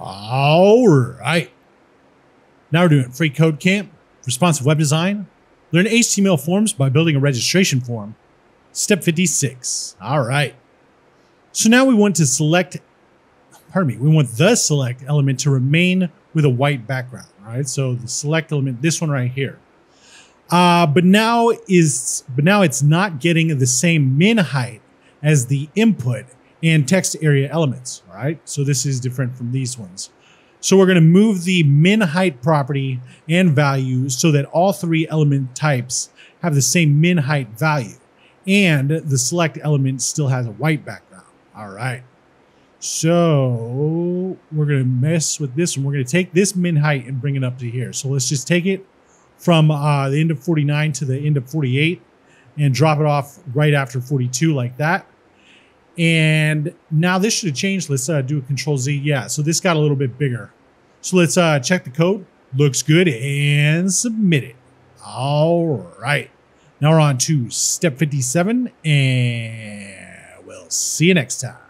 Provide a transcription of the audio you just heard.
All right. Now we're doing free code camp, responsive web design, learn HTML forms by building a registration form. Step 56. All right. So now we want to select, pardon me, we want the select element to remain with a white background. right? So the select element, this one right here. Uh, but now is but now it's not getting the same min height as the input and text area elements. Right. So this is different from these ones. So we're going to move the min height property and value so that all three element types have the same min height value and the select element still has a white background. All right. So we're going to mess with this one. We're going to take this min height and bring it up to here. So let's just take it from uh, the end of 49 to the end of 48 and drop it off right after 42 like that. And now this should have changed. Let's uh, do a control Z. Yeah, so this got a little bit bigger. So let's uh, check the code. Looks good and submit it. All right. Now we're on to step 57 and we'll see you next time.